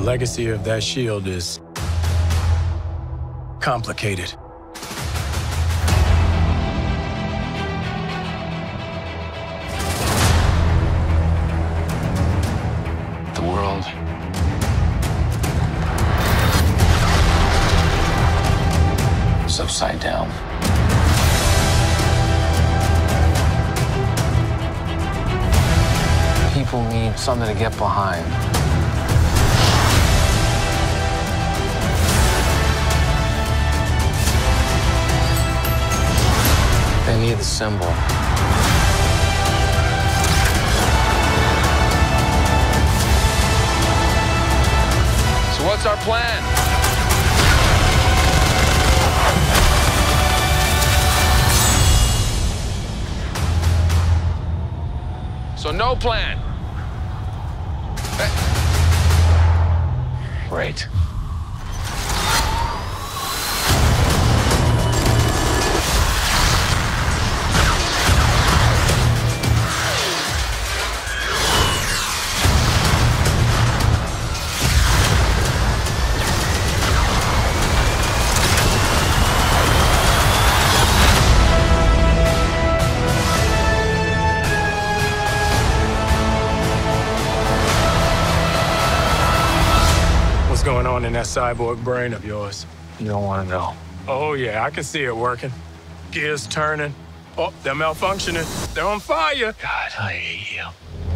legacy of that shield is complicated. The world is upside down. People need something to get behind. The symbol. So what's our plan? So no plan. Great. Going on in that cyborg brain of yours? You don't want to know. Oh, yeah, I can see it working. Gears turning. Oh, they're malfunctioning. They're on fire. God, I hate you.